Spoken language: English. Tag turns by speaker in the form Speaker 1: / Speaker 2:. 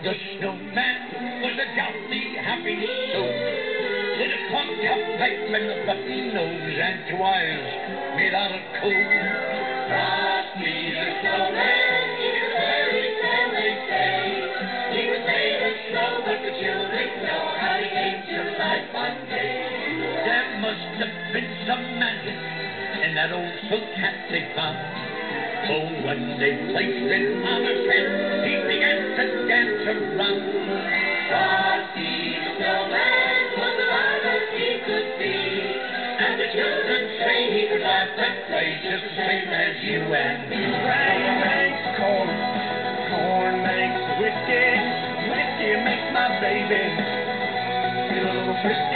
Speaker 1: The snowman was a jolly, happy soul. With a plumped up pipe and a button nose and two eyes made out of coal.
Speaker 2: Frosty the snowman, he was very friendly, say. He was made of snow, but the children know how he came to life one day.
Speaker 1: There must have been some magic in that old silk hat they found. Oh, when they placed it on her head
Speaker 3: baby feel a little frisky.